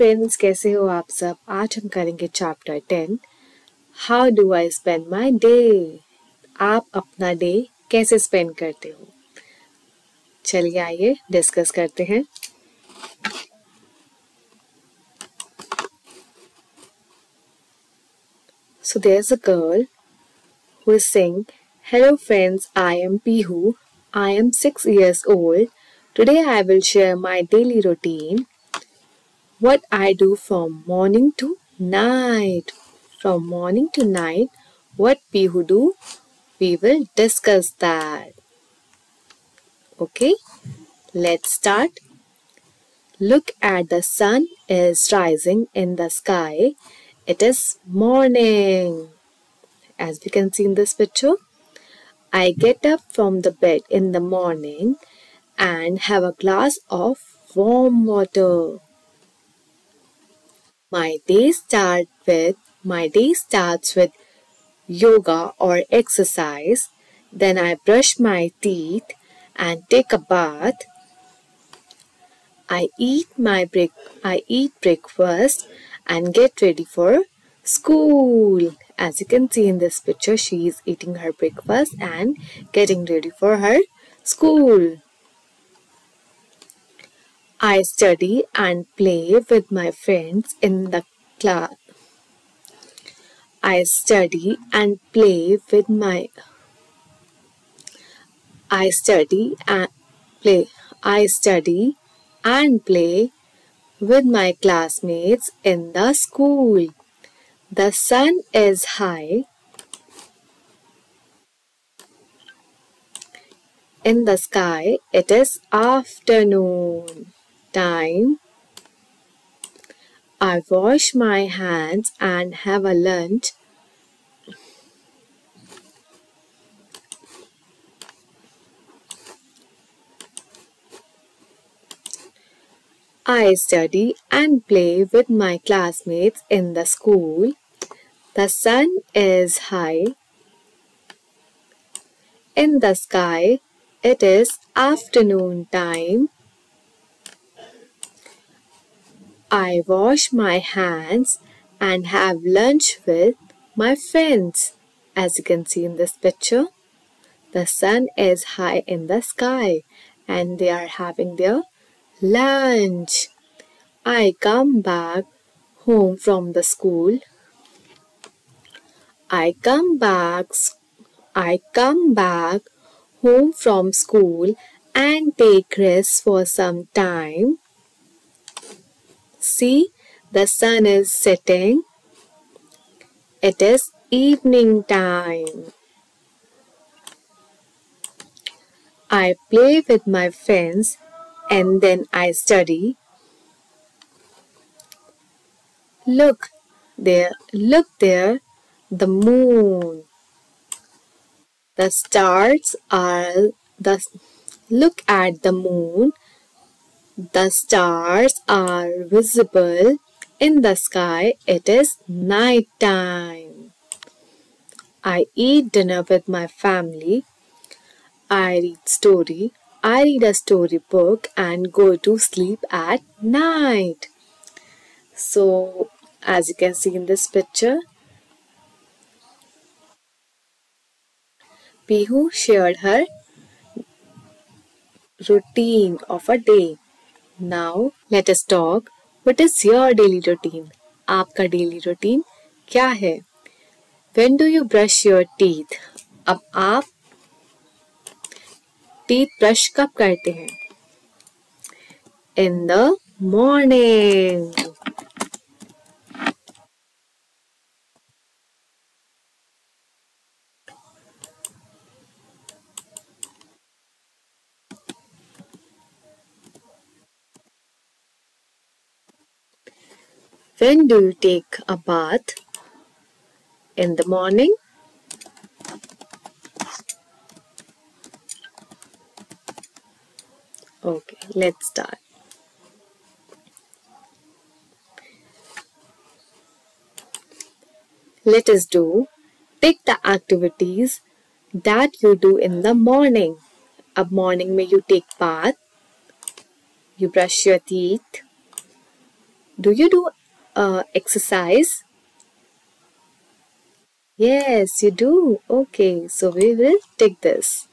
Friends कैसे हो आप सब? आज हम करेंगे chapter ten how do I spend my day आप अपना डे कैसे स्पेंड करते हो? चलिए आइए डिस्कस करते हैं। So there a girl who sing hello friends I am Pihu I am six years old today I will share my daily routine what I do from morning to night. From morning to night, what Pihu do? We will discuss that. Okay, let's start. Look at the sun is rising in the sky. It is morning. As we can see in this picture, I get up from the bed in the morning and have a glass of warm water. My day start with my day starts with yoga or exercise. Then I brush my teeth and take a bath. I eat my break I eat breakfast and get ready for school. As you can see in this picture, she is eating her breakfast and getting ready for her school. I study and play with my friends in the class. I study and play with my I study and play I study and play with my classmates in the school. The sun is high in the sky. It is afternoon time. I wash my hands and have a lunch. I study and play with my classmates in the school. The sun is high. In the sky, it is afternoon time. I wash my hands and have lunch with my friends. As you can see in this picture, the sun is high in the sky and they are having their lunch. I come back home from the school. I come back I come back home from school and take rest for some time See, the sun is setting. It is evening time. I play with my friends and then I study. Look there, look there, the moon. The stars are the look at the moon the stars are visible in the sky. It is night time. I eat dinner with my family. I read story. I read a story book and go to sleep at night. So, as you can see in this picture, Pihu shared her routine of a day. Now let us talk. What is your daily routine? आपका daily routine क्या है When do you brush your teeth? अब आप teeth brush कब करते हैं In the morning. When do you take a bath? In the morning? Okay, let's start. Let us do pick the activities that you do in the morning. A morning may you take bath, you brush your teeth, Do you do uh, exercise? Yes, you do. Okay, so we will take this.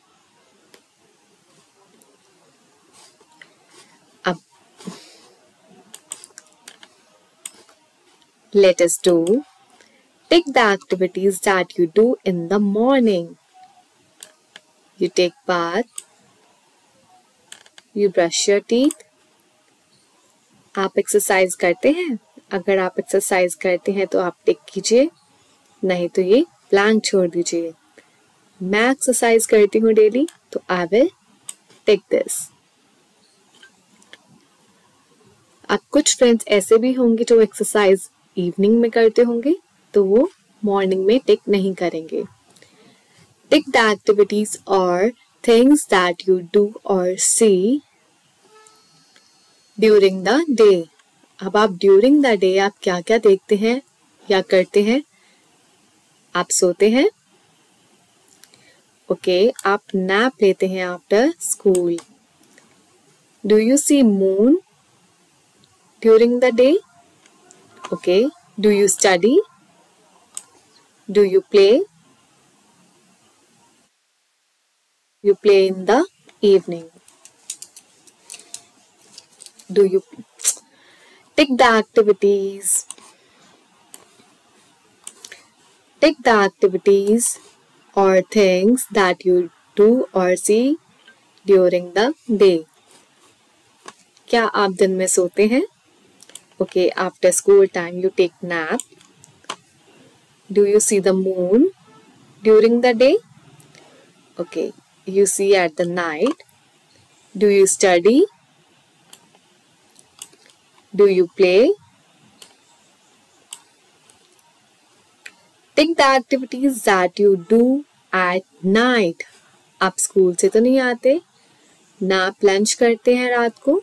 Up. Let us do. Take the activities that you do in the morning. You take bath. You brush your teeth. आप exercise करते हैं अगर आप exercise करते हैं तो आप टिक कीजिए, नहीं तो ये प्लान छोड़ दीजिए। मैं एक्सरसाइज करती हूँ डेली तो आई विल टेक दिस अब कुछ फ्रेंड्स ऐसे भी होंगे जो एक्सरसाइज इवनिंग में करते होंगे तो वो मॉर्निंग में टिक नहीं करेंगे। टिक द एक्टिविटीज़ और थिंग्स दैट यू डू और सी ड्यूरिंग द डे अब आप ड्यूरिंग द डे आप क्या क्या देखते हैं या करते हैं? आप सोते हैं? ओके okay, आप नैप लेते हैं after school do you see moon during the day okay do you study do you play you play in the evening. Do you take the activities take the activities or things that you do or see during the day क्या आप दिन में सोते हैं okay after school time you take nap do you see the moon during the day okay you see at the night? Do you study? Do you play? Take the activities that you do at night. आप school से तो नहीं आते ना आप lunch करते हैं रात को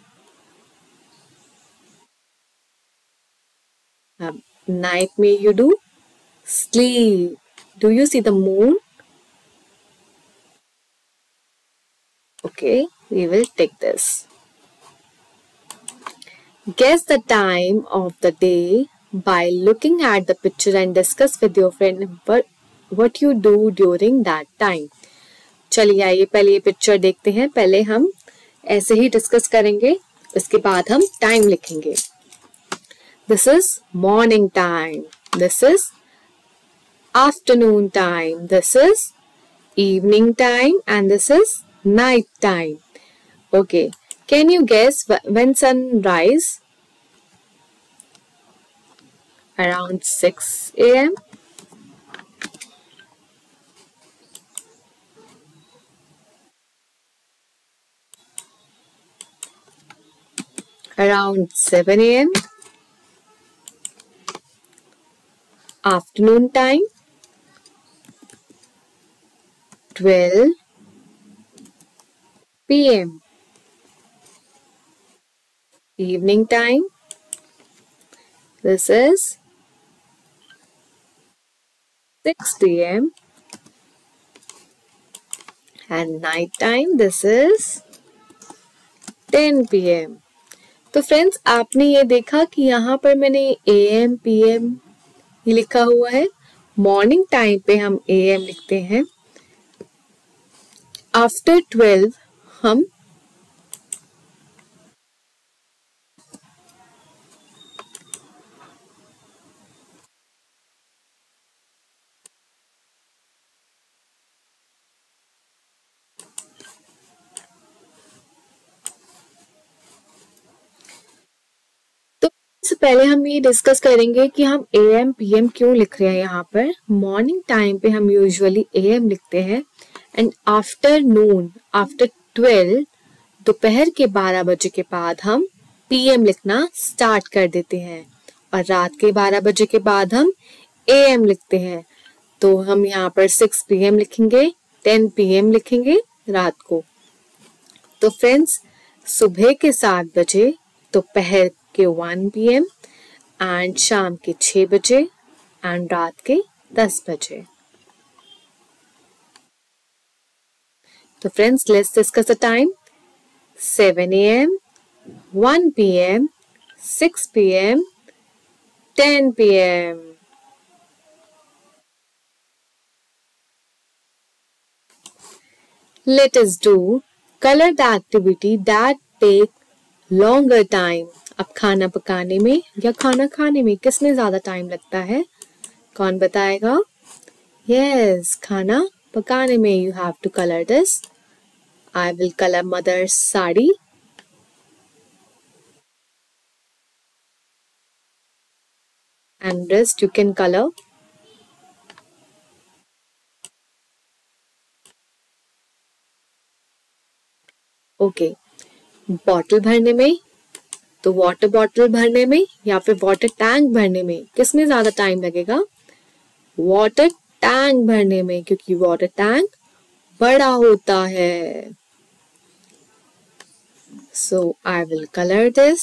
अब नाइट में you do sleep do you see the moon Okay, we will take this. Guess the time of the day by looking at the picture and discuss with your friend what, what you do during that time. चलिए आइए पहले ये picture देखते हैं पहले हम ऐसे ही discuss करेंगे उसके बाद हम टाइम लिखेंगे this is morning time this is afternoon time this is evening time and this is night time. Okay, can you guess when sun rise? Around 6 a.m. Around 7 a.m. Afternoon time 12 p.m. Evening time. This is 6 p.m. And night time. This is 10 p.m. तो friends आपने ये देखा कि यहाँ पर मैंने A M P M लिखा हुआ है मॉर्निंग टाइम पे हम ए एम लिखते हैं आफ्टर ट्वेल्व हम पहले हम ये डिस्कस करेंगे कि हम ए एम पी एम क्यों लिख रहे हैं यहाँ पर। मॉर्निंग टाइम पे हम यूजुअली ए एम लिखते हैं। एंड आफ्टरनून आफ्टर ट्वेल्व दोपहर के बारह बजे के बाद हम पी एम लिखना स्टार्ट कर देते हैं। और रात के बारह बजे के बाद हम ए एम लिखते हैं। तो हम यहाँ पर सिक्स पी एम लिखेंगे टेन पीएम लिखेंगे रात को। तो फ्रेंड्स सुबह के सात बजे, दोपहर के पी एम एंड शाम के 6 बजे एंड रात के 10 बजे। तो friends let's discuss the time 7 AM 1 PM 6 PM 10 PM let us do color the activity that take longer time. अब खाना पकाने में या खाना खाने में किसमें ज़्यादा टाइम लगता है? कौन बताएगा? यस खाना पकाने में you have to colour this I will colour mother's sari. And rest you can color. Okay okay. Bottle भरने में तो वाटर बॉटल भरने में या फिर वाटर टैंक भरने में किसमें ज़्यादा टाइम लगेगा? वाटर टैंक भरने में, क्योंकि वाटर टैंक बड़ा होता है। So I will colour this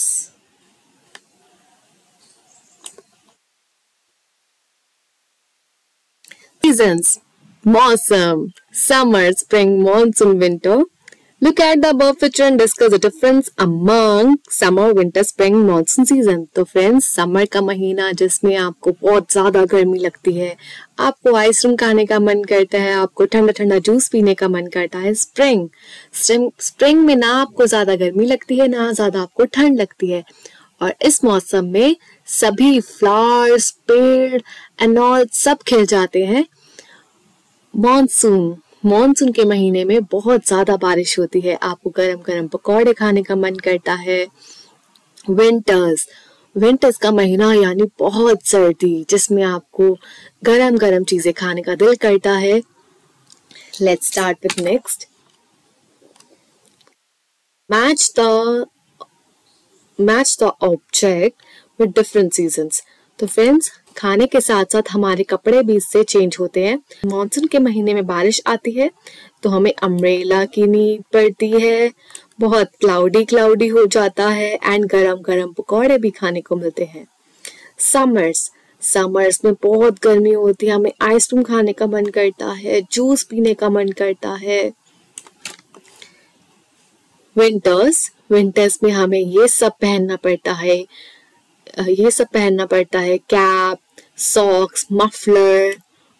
seasons मौसम summer spring monsoon winter Look at the above picture and discuss the difference among summer, winter, spring, monsoon season. तो फ्रेंड्स समर का महीना जिसमें आपको बहुत ज़्यादा गर्मी लगती है आपको आइसक्रीम खाने का मन करता है आपको ठंडा ठंडा जूस पीने का मन करता है स्प्रिंग स्प्रिंग में ना आपको ज़्यादा गर्मी लगती है ना ज़्यादा आपको ठंड लगती है. और इस मौसम में सभी फ्लावर्स पेड़ एंड ऑल सब खिल जाते हैं. मॉनसून मॉनसून के महीने में बहुत ज़्यादा बारिश होती है। आपको गरम गरम पकौड़े खाने का मन करता है। विंटर्स विंटर्स का महीना यानी बहुत सर्दी, जिसमें आपको गरम गरम चीज़ें खाने का दिल करता है। Let's start with next match the match the object with different seasons तो फ्रेंड्स खाने के साथ साथ हमारे कपड़े भी इससे चेंज होते हैं। मानसून के महीने में बारिश आती है तो हमें अम्ब्रेला की नीड पड़ती है, बहुत क्लाउडी क्लाउडी हो जाता है एंड गरम गरम पकौड़े भी खाने को मिलते हैं। समर्स समर्स में बहुत गर्मी होती है, हमें आइसक्रीम खाने का मन करता है जूस पीने का मन करता है। विंटर्स विंटर्स में हमें ये सब पहनना पड़ता है। ये सब पहनना पड़ता है। कैप सॉक्स मफलर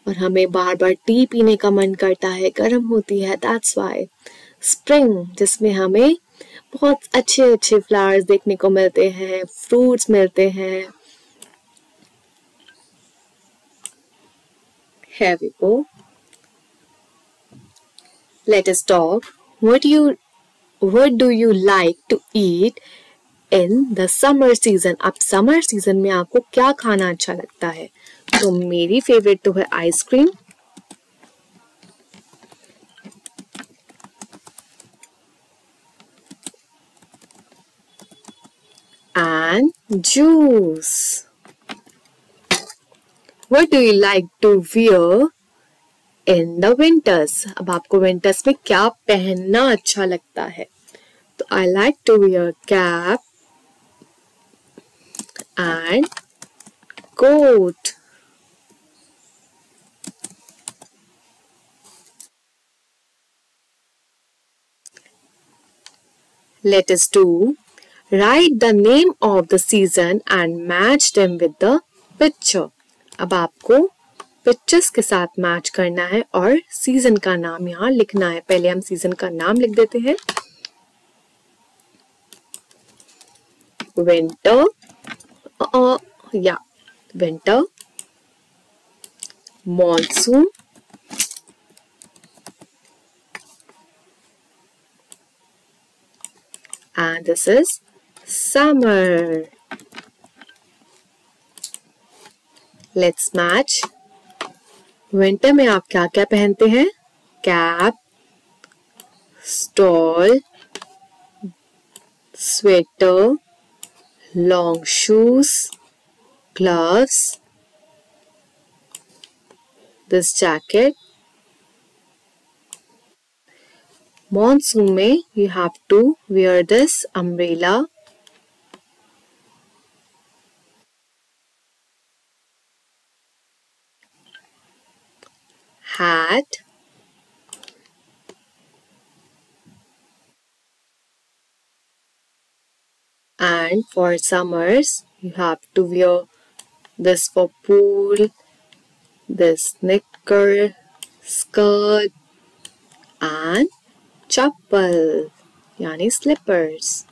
और हमें बार बार टी पीने का मन करता है। गर्म होती है दैट्स वाई स्प्रिंग जिसमें हमें बहुत अच्छे अच्छे फ्लावर्स देखने को मिलते हैं फ्रूट्स मिलते हैं। Here we go. Let us talk. Do you like to eat? In the summer season अब समर सीज़न में आपको क्या खाना अच्छा लगता है? तो मेरी फेवरेट तो है ice cream and juice what do you like to wear in the winters अब आपको विंटर्स में क्या पहनना अच्छा लगता है? तो I like to wear cap and coat. Let us do write the name of the season and match them with the picture. अब आपको पिक्चर्स के साथ मैच करना है और सीज़न का नाम यहाँ लिखना है पहले हम सीज़न का नाम लिख देते हैं winter uh, yeah winter monsoon and this is summer let's match winter में आप क्या क्या पहनते हैं cap stole sweater long shoes, gloves, this jacket. Monsoon में you have to wear this umbrella. Hat for summers you have to wear this for pool, this knicker, skirt and chappal yani slippers.